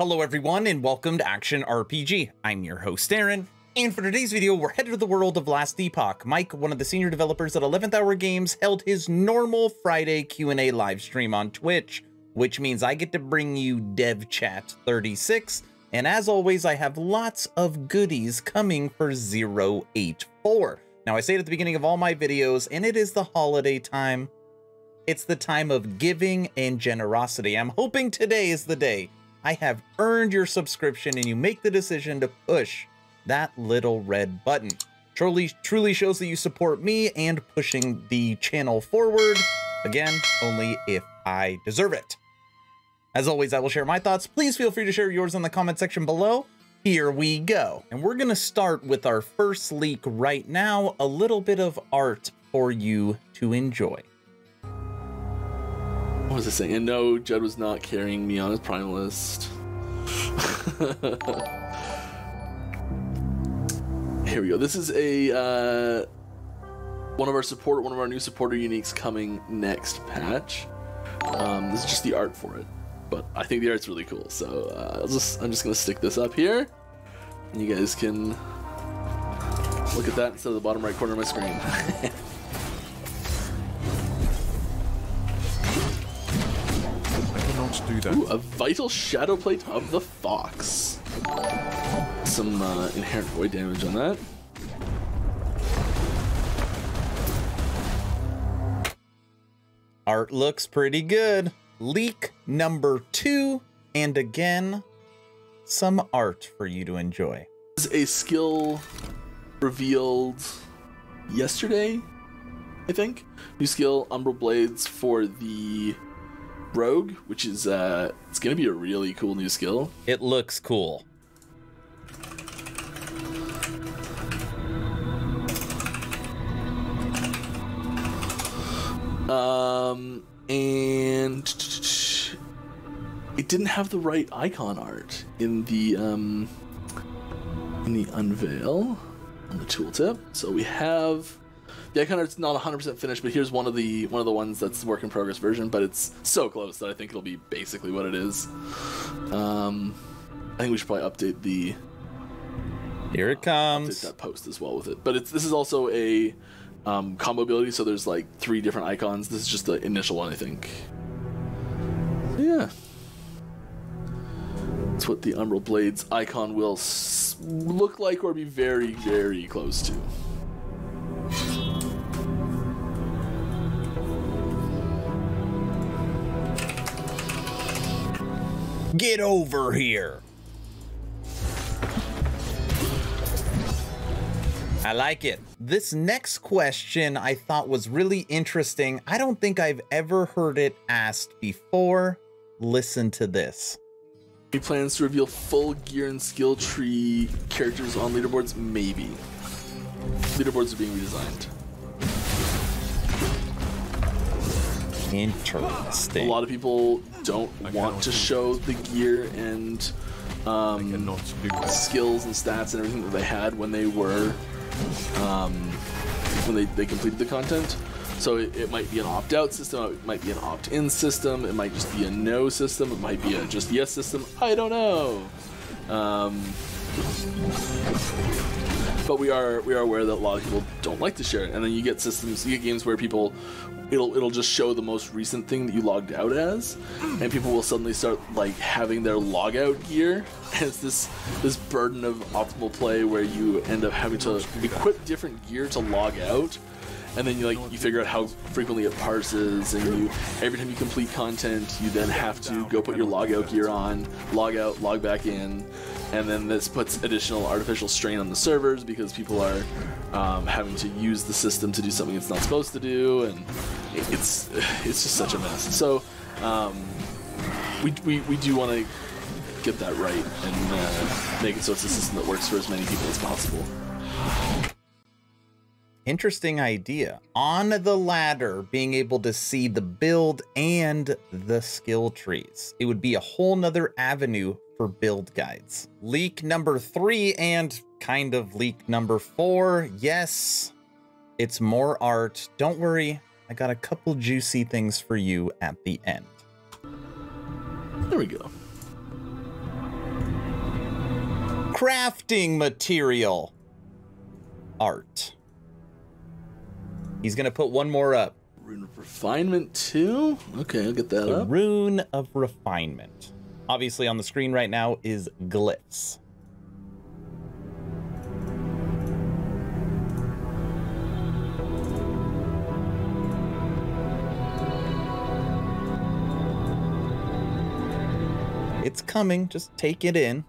Hello everyone and welcome to Action RPG. I'm your host Aaron, and for today's video we're headed to the world of Last Epoch. Mike, one of the senior developers at 11th Hour Games, held his normal Friday Q&A live stream on Twitch, which means I get to bring you Dev Chat 36, and as always I have lots of goodies coming for 084. Now I say it at the beginning of all my videos, and it is the holiday time. It's the time of giving and generosity. I'm hoping today is the day I have earned your subscription and you make the decision to push that little red button. Truly, truly shows that you support me and pushing the channel forward. Again, only if I deserve it. As always, I will share my thoughts. Please feel free to share yours in the comment section below. Here we go. And we're gonna start with our first leak right now, a little bit of art for you to enjoy. Was I saying? And no, Judd was not carrying me on his prime list. Here we go. This is a uh, one of our support, one of our new supporter uniques coming next patch. Um, this is just the art for it, but I think the art's really cool. So uh, I'll just I'm just gonna stick this up here, and you guys can look at that instead of the bottom right corner of my screen. do that. Ooh, a vital shadow plate of the fox. Some uh, inherent void damage on that. Art looks pretty good. Leak number two, and again, some art for you to enjoy. This is a skill revealed yesterday, I think. New skill, Umbral Blades for the Rogue, which is uh, it's gonna be a really cool new skill. It looks cool. Um, and it didn't have the right icon art in the um in the unveil on the tooltip. So we have the icon art's not 100% finished, but here's one of the one of the ones that's work in progress version, but it's so close that I think it'll be basically what it is. Um, I think we should probably update the Here it update comes. that post as well with it. But it's this is also a um, combo ability, so there's like three different icons. This is just the initial one, I think. So, yeah. That's what the Umbral Blades icon will s- look like or be very, very close to. Get over here. I like it. This next question I thought was really interesting. I don't think I've ever heard it asked before. Listen to this. He plans to reveal full gear and skill tree characters on leaderboards? Maybe. Leaderboards are being redesigned. A lot of people don't want to show the gear and um, Cannot do skills and stats and everything that they had when they were um, when they, they completed the content. So it, it might be an opt-out system, it might be an opt-in system, it might just be a no system, it might be a just yes system. I don't know. Um, but we are we are aware that a lot of people don't like to share it, and then you get systems, you get games where people it'll it'll just show the most recent thing that you logged out as, and people will suddenly start like having their logout gear. As this this burden of optimal play where you end up having to equip different gear to log out. And then you like you figure out how frequently it parses, and you every time you complete content, you then have to go put your logout gear on, log out, log back in, and then this puts additional artificial strain on the servers because people are um, having to use the system to do something it's not supposed to do, and it's it's just such a mess. So um, we, we we do want to get that right and uh, make it so it's a system that works for as many people as possible. Interesting idea. On the ladder, being able to see the build and the skill trees. It would be a whole nother avenue for build guides. Leak number three and kind of leak number four. Yes, it's more art. Don't worry, I got a couple juicy things for you at the end. There we go. crafting material art. He's gonna put one more up. Rune of Refinement 2? Okay, I'll get that The up. Rune of Refinement. Obviously, on the screen right now is glyphs. It's coming, just take it in.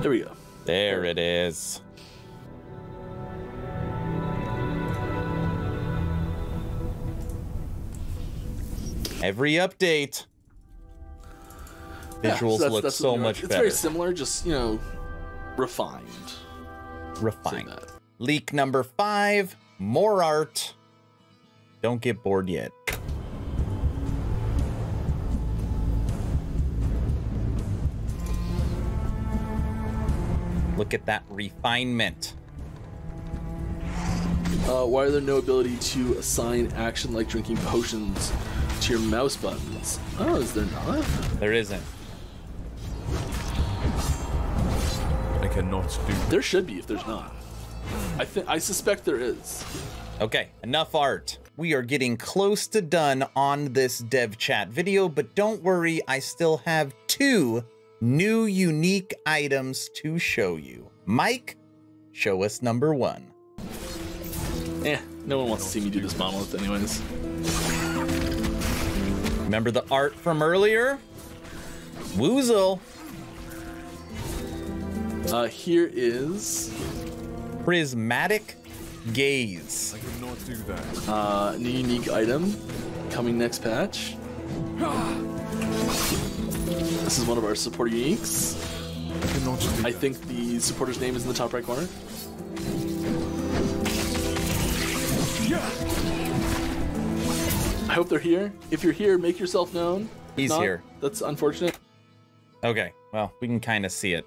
There we go. There it is. Every update, Yeah, visuals that's- look that's so much It's better. very similar, just, you know, refined. Refined. Leak number five, more art. Don't get bored yet. Look at that refinement. Uh, why are there no ability to assign action like drinking potions to your mouse buttons? Oh, is there not? There isn't. I cannot do There should be if there's not. I think I suspect there is. Okay, enough art. We are getting close to done on this dev chat video, but don't worry, I still have two new unique items to show you. Mike, show us number one. Eh, no one wants to see me do this monolith anyways. Remember the art from earlier? Woozle, Uh, here is prismatic gaze. I cannot do that. uh, new unique item coming next patch. This is one of our supporter uniques. I cannot do I think the supporter's name is in the top right corner. I hope they're here. If you're here, make yourself known. He's not, here. That's unfortunate. Okay, well, we can kind of see it.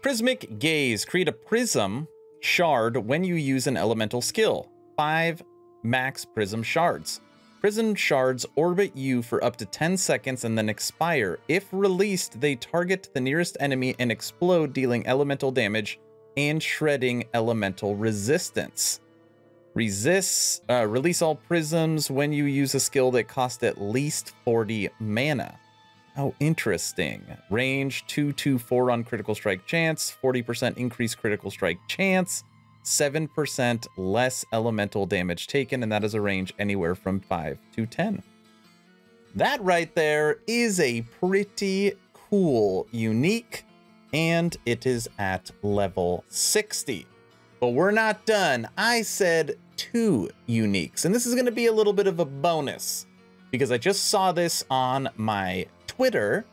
Prismic Gaze. Create a prism shard when you use an elemental skill. Five max prism shards. Prism shards orbit you for up to 10 seconds and then expire. If released, they target the nearest enemy and explode, dealing elemental damage and shredding elemental resistance. Resists, uh, release all prisms when you use a skill that costs at least 40 mana. Oh, interesting. Range 224 on critical strike chance, 40% increased critical strike chance, 7% less elemental damage taken, and that is a range anywhere from 5 to 10. That right there is a pretty cool unique, and it is at level 60. But we're not done. I said two uniques, and this is going to be a little bit of a bonus because I just saw this on my Twitter,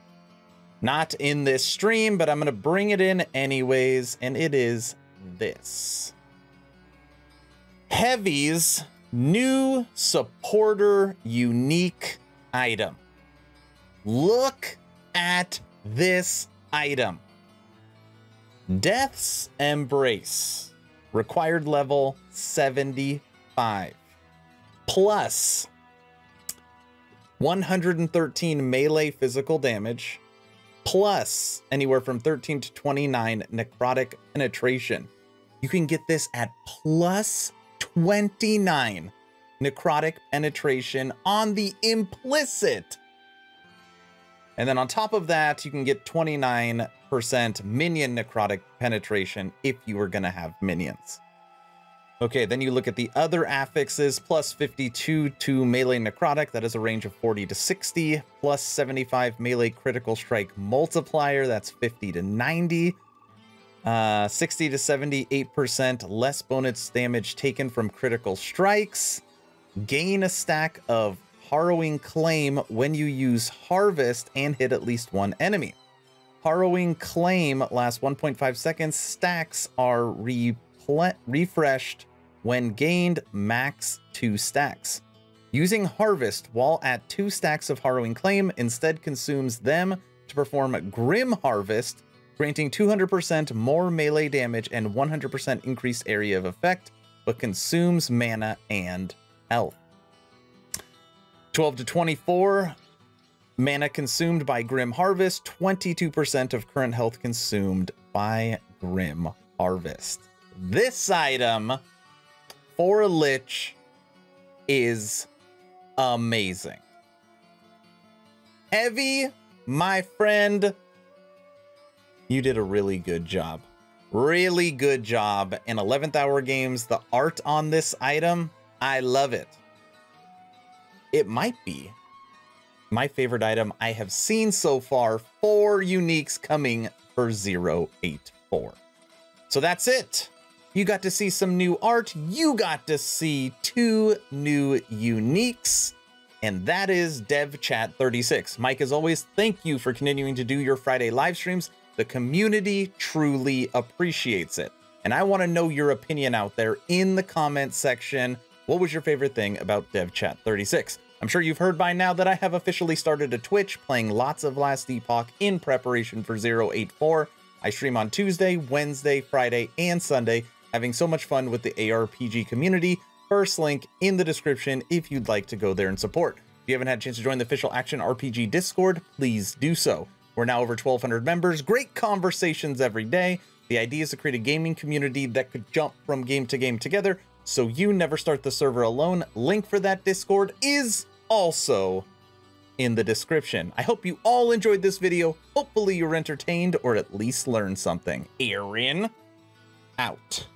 not in this stream, but I'm going to bring it in anyways, and it is this. Heavy's new supporter unique item. Look at this item. Death's Embrace. Required level 75. Plus 113 melee physical damage. Plus anywhere from 13 to 29 necrotic penetration. You can get this at plus 29 necrotic penetration on the implicit. And then on top of that, you can get 29% minion necrotic penetration if you were going to have minions. Okay, then you look at the other affixes, plus 52 to melee necrotic, that is a range of 40 to 60, plus 75 melee critical strike multiplier, that's 50 to 90, uh, 60 to 78% less bonus damage taken from critical strikes, gain a stack of harrowing claim when you use harvest and hit at least one enemy. Harrowing claim lasts 1.5 seconds. Stacks are reple- refreshed when gained max two stacks. Using harvest while at two stacks of harrowing claim instead consumes them to perform grim harvest, granting 200% more melee damage and 100% increased area of effect, but consumes mana and health. 12 to 24 Mana consumed by Grim Harvest, 22% of current health consumed by Grim Harvest. This item for a Lich is amazing. Heavy, my friend, you did a really good job. Really good job. In 11th Hour Games, the art on this item, I love it. It might be my favorite item I have seen so far. Four uniques coming for 084. So that's it. You got to see some new art. You got to see two new uniques. And that is Dev Chat 36. Mike, as always, thank you for continuing to do your Friday live streams. The community truly appreciates it. And I want to know your opinion out there in the comments section. What was your favorite thing about Dev Chat 36? I'm sure you've heard by now that I have officially started a Twitch playing lots of Last Epoch in preparation for 084. I stream on Tuesday, Wednesday, Friday, and Sunday, having so much fun with the ARPG community. First link in the description if you'd like to go there and support. If you haven't had a chance to join the official Action RPG Discord, please do so. We're now over 1,200 members, great conversations every day. The idea is to create a gaming community that could jump from game to game together, so you never start the server alone. Link for that Discord is also in the description. I hope you all enjoyed this video. Hopefully you're entertained or at least learned something. Aaron, out.